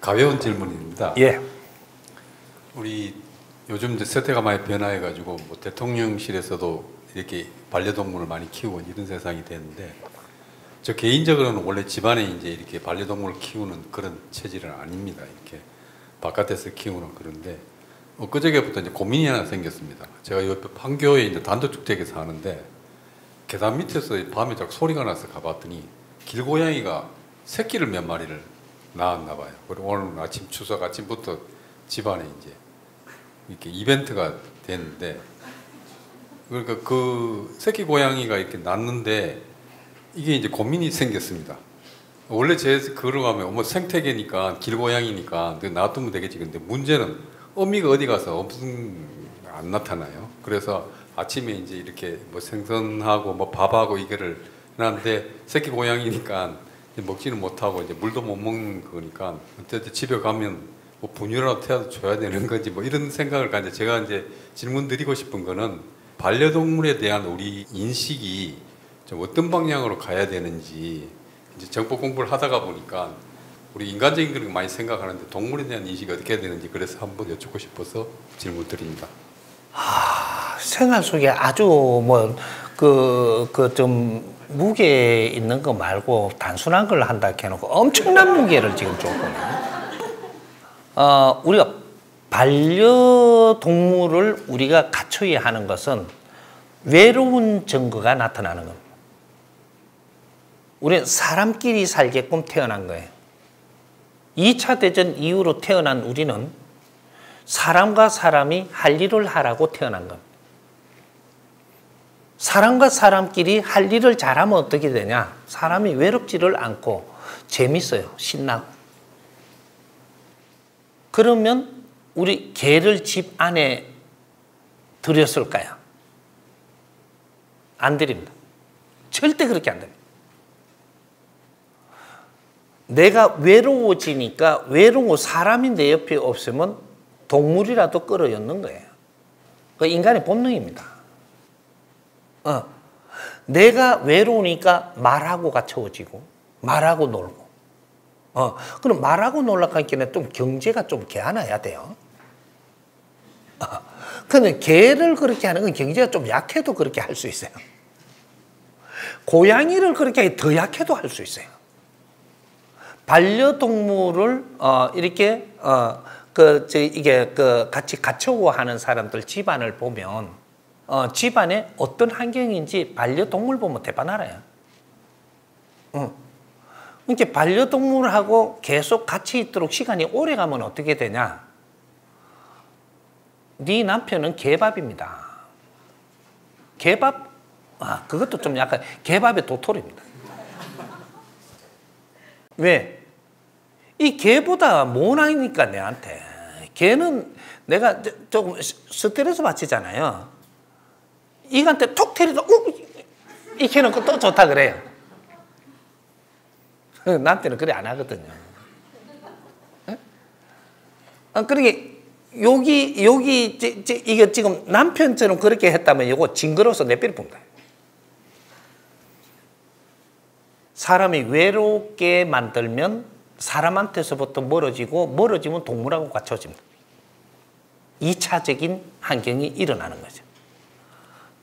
가벼운 질문입니다. 예. 우리 요즘 이제 세태가 많이 변화해가지고 뭐 대통령실에서도 이렇게 반려동물을 많이 키우고 이런 세상이 됐는데 저 개인적으로는 원래 집안에 이제 이렇게 반려동물을 키우는 그런 체질은 아닙니다. 이렇게 바깥에서 키우는 그런데 엊그저께부터 이제 고민이 하나 생겼습니다. 제가 옆에 판교에 이제 단독주택에 사는데 계단 밑에서 밤에 딱 소리가 나서 가봤더니 길고양이가 새끼를 몇 마리를 낳았나 봐요. 그리고 오늘 아침 추석 아침부터 집안에 이제 이렇게 이벤트가 됐는데 그러니까 그 새끼 고양이가 이렇게 낳는데 이게 이제 고민이 생겼습니다. 원래 제 그러 가면 뭐 생태계니까 길고양이니까 놔두면 되겠지. 근데 문제는 어미가 어디 가서 없은 안 나타나요. 그래서 아침에 이제 이렇게 뭐 생선하고 뭐 밥하고 이거를 하는데 새끼 고양이니까 먹지는 못하고 이제 물도 못 먹는 거니까 어쨌든 집에 가면 뭐 분유라도 태워서 줘야 되는 건지 뭐 이런 생각을 가는데 제가 이제 질문 드리고 싶은 거는 반려동물에 대한 우리 인식이 좀 어떤 방향으로 가야 되는지 이제 정보 공부를 하다가 보니까 우리 인간적인 걸 많이 생각하는데 동물에 대한 인식이 어떻게 해야 되는지 그래서 한번 여쭙고 싶어서 질문 드립니다. 아, 생활 속에 아주 뭐 그 그 좀 무게 있는 거 말고 단순한 걸 한다 해놓고 엄청난 무게를 지금 줬거든요. 어, 우리가 반려동물을 우리가 갖춰야 하는 것은 외로운 증거가 나타나는 겁니다. 우리는 사람끼리 살게끔 태어난 거예요. 2차 대전 이후로 태어난 우리는 사람과 사람이 할 일을 하라고 태어난 겁니다. 사람과 사람끼리 할 일을 잘하면 어떻게 되냐? 사람이 외롭지를 않고 재밌어요. 신나고. 그러면 우리 개를 집 안에 들였을까요? 안 드립니다. 절대 그렇게 안 됩니다. 내가 외로워지니까 외로워 사람이 내 옆에 없으면 동물이라도 끌어였는 거예요. 그 인간의 본능입니다. 어. 내가 외로우니까 말하고 갖춰지고 말하고 놀고. 어. 그럼 말하고 놀라니까 좀 경제가 좀 개안해야 돼요. 어. 근데 개를 그렇게 하는 건 경제가 좀 약해도 그렇게 할 수 있어요. 고양이를 그렇게 더 약해도 할 수 있어요. 반려동물을 어 이렇게 어 그 이게 그 같이 갖추고 하는 사람들 집안을 보면 어 집안에 어떤 환경인지 반려동물 보면 대박 알아요. 응. 이렇게 반려동물하고 계속 같이 있도록 시간이 오래 가면 어떻게 되냐? 네 남편은 개밥입니다. 개밥 아 그것도 좀 약간 개밥의 도토리입니다. 왜? 이 개보다 모나니까 내한테. 개는 내가 조금 스트레스 받치잖아요. 이한테 톡 테리도 우! 이 개는 또 좋다 그래요. 나한테는 그래 안 하거든요. 아, 그러게 여기 여기 지, 지, 이게 지금 남편처럼 그렇게 했다면 이거 징그러워서 내삐를 푼다. 사람이 외롭게 만들면 사람한테서부터 멀어지고 멀어지면 동물하고 갖춰집니다. 2차적인 환경이 일어나는 거죠.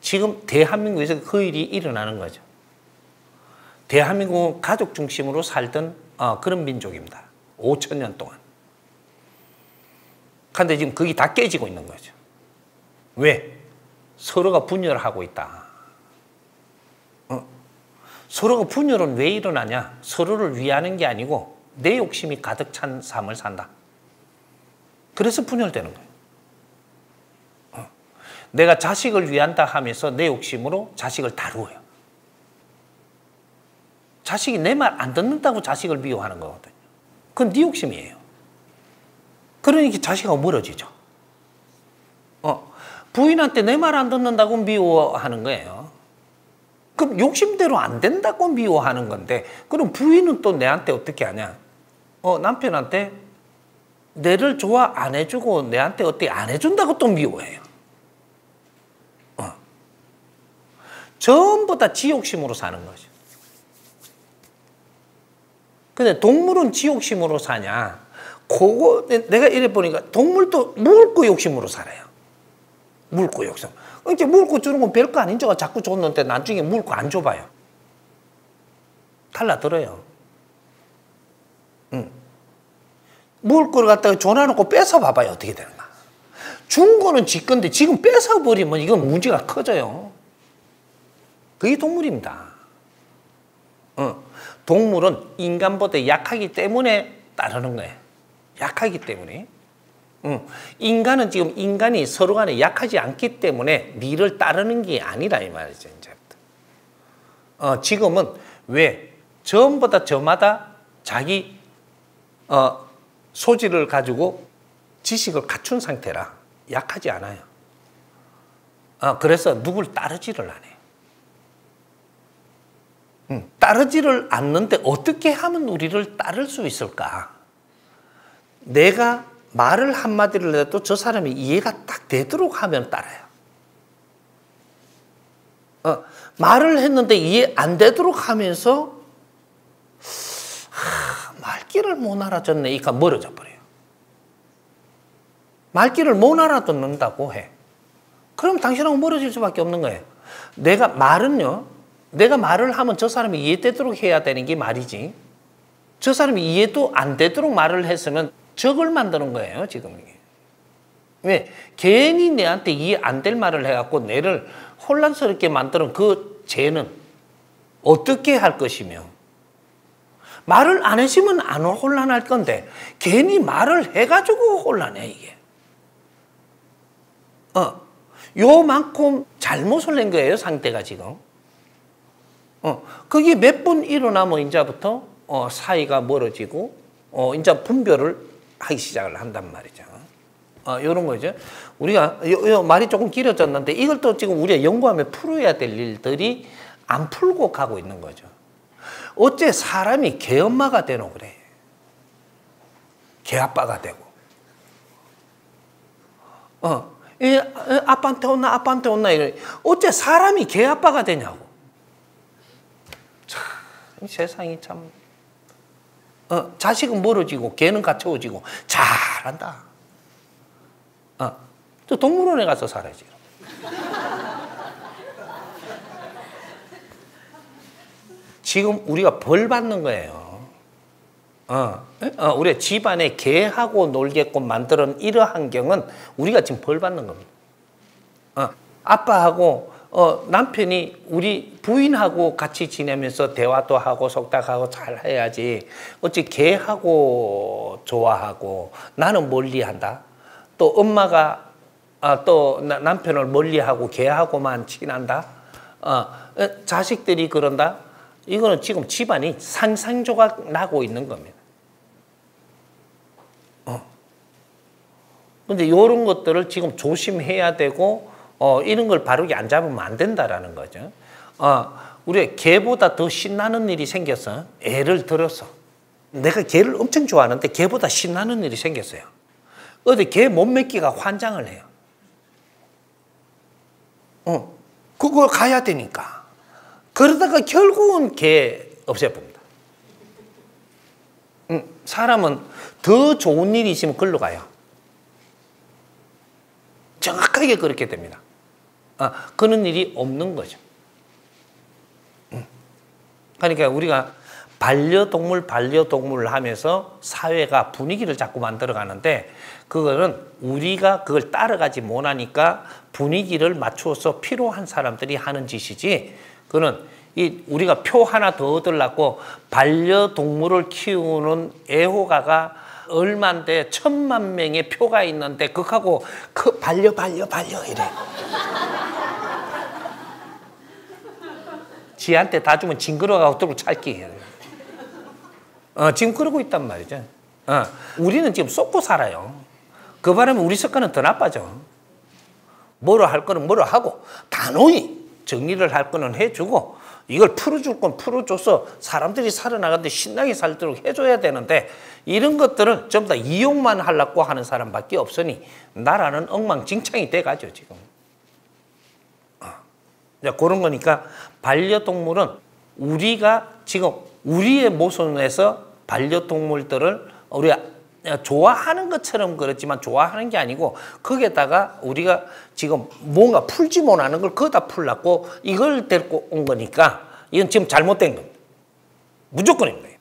지금 대한민국에서 그 일이 일어나는 거죠. 대한민국은 가족 중심으로 살던 어, 그런 민족입니다. 5천 년 동안. 그런데 지금 그게 다 깨지고 있는 거죠. 왜? 서로가 분열하고 있다. 어? 서로가 분열은 왜 일어나냐? 서로를 위하는 게 아니고 내 욕심이 가득 찬 삶을 산다. 그래서 분열되는 거예요. 어. 내가 자식을 위한다 하면서 내 욕심으로 자식을 다루어요. 자식이 내 말 안 듣는다고 자식을 미워하는 거거든요. 그건 네 욕심이에요. 그러니까 자식하고 멀어지죠. 어, 부인한테 내 말 안 듣는다고 미워하는 거예요. 그럼 욕심대로 안 된다고 미워하는 건데, 그럼 부인은 또 내한테 어떻게 하냐? 어, 남편한테 내를 좋아 안 해주고 내한테 어떻게 안 해준다고 또 미워해요. 전부 다 지욕심으로 사는 거죠. 근데 동물은 지욕심으로 사냐? 그거 내- 내가 이래 보니까 동물도 물고 욕심으로 살아요. 물고 욕심. 이제 물고 주는 건 별거 아닌 줄 자꾸 줬는데 나중에 물고 안 줘봐요. 달라들어요. 응. 걸 갖다가 줘놔놓고 뺏어 봐봐요. 어떻게 되는가. 준 거는 지 건데 지금 뺏어 버리면 이건 문제가 커져요. 그게 동물입니다. 어. 동물은 인간보다 약하기 때문에 따르는 거예요. 약하기 때문에. 응. 인간은 지금 인간이 서로 간에 약하지 않기 때문에 니를 따르는 게 아니라 이 말이죠. 이제부터. 어, 지금은 왜 전보다 저마다 자기 어, 소질을 가지고 지식을 갖춘 상태라 약하지 않아요. 어, 그래서 누굴 따르지를 않아요. 음, 따르지를 않는데 어떻게 하면 우리를 따를 수 있을까? 내가 말을 한마디를 해도 저 사람이 이해가 딱 되도록 하면 따라요. 어, 말을 했는데 이해 안 되도록 하면서 하, 말귀를 못 알아듣네. 이까 멀어져 버려요. 말귀를 못 알아듣는다고 해. 그럼 당신하고 멀어질 수밖에 없는 거예요. 내가 말은요, 내가 말을 하면 저 사람이 이해되도록 해야 되는 게 말이지. 저 사람이 이해도 안 되도록 말을 했으면 적을 만드는 거예요, 지금. 왜? 괜히 내한테 이해 안 될 말을 해갖고 내를 혼란스럽게 만드는 그 죄는 어떻게 할 것이며, 말을 안 했으면 안 혼란할 건데, 괜히 말을 해가지고 혼란해, 이게. 어, 요만큼 잘못을 낸 거예요, 상대가 지금. 어, 그게 몇번 일어나면 이제부터 어, 사이가 멀어지고 어, 이제 분별을 하기 시작을 한단 말이죠. 어, 이런 거죠. 우리가 요, 요 말이 조금 길어졌는데 이걸 또 지금 우리가 연구하며 풀어야 될 일들이 안 풀고 가고 있는 거죠. 어째 사람이 개엄마가 되노 그래. 개아빠가 되고. 어, 이, 이, 아빠한테 온나 아빠한테 온나 이래. 어째 사람이 개아빠가 되냐고. 세상이 참. 어, 자식은 멀어지고 개는 갖춰지고 잘한다. 어, 또 동물원에 가서 살아야지. 지금 우리가 벌 받는 거예요. 어, 어, 우리 집안에 개하고 놀게끔 만드는 이러한 환경은 우리가 지금 벌 받는 겁니다. 어, 아빠하고 어, 남편이 우리 부인하고 같이 지내면서 대화도 하고 속닥하고 잘 해야지. 어찌 개하고 좋아하고 나는 멀리한다. 또 엄마가 아, 또 나- 남편을 멀리하고 개하고만 친한다. 어, 어, 자식들이 그런다. 이거는 지금 집안이 상상조각 나고 있는 겁니다. 어. 근데 이런 것들을 지금 조심해야 되고 어, 이런 걸 바르게 안 잡으면 안 된다라는 거죠. 어, 우리 개보다 더 신나는 일이 생겼어. 애를 들어서. 내가 개를 엄청 좋아하는데 개보다 신나는 일이 생겼어요. 어디 개 몸매기가 환장을 해요. 어, 그걸 가야 되니까. 그러다가 결국은 개 없애봅니다. 음, 사람은 더 좋은 일이 있으면 글로 가요. 정확하게 그렇게 됩니다. 아, 그런 일이 없는 거죠. 음. 그러니까 우리가 반려동물, 반려동물을 하면서 사회가 분위기를 자꾸 만들어 가는데 그거는 우리가 그걸 따라가지 못하니까 분위기를 맞추어서 필요한 사람들이 하는 짓이지 그는 이 우리가 표 하나 더 얻으려고 반려동물을 키우는 애호가가 얼만데 천만 명의 표가 있는데 그하고 그 반려 반려 반려 이래. 지한테 다 주면 징그러가고 또 찾기 해요. 어, 지금 그러고 있단 말이죠. 어, 우리는 지금 쏟고 살아요. 그 바람에 우리 습관은 더 나빠져. 뭐로 할 거는 뭐로 하고 단호히 정리를 할 거는 해주고 이걸 풀어줄 건 풀어줘서 사람들이 살아나가는데 신나게 살도록 해줘야 되는데 이런 것들은 전부 다 이용만 하려고 하는 사람밖에 없으니 나라는 엉망진창이 돼가죠 지금. 어. 이제 그런 거니까 반려동물은 우리가 지금 우리의 모선에서 반려동물들을 우리가 좋아하는 것처럼 그렇지만 좋아하는 게 아니고 거기에다가 우리가 지금 뭔가 풀지 못하는 걸 거기다 풀라고 이걸 데리고 온 거니까 이건 지금 잘못된 겁니다. 무조건입니다.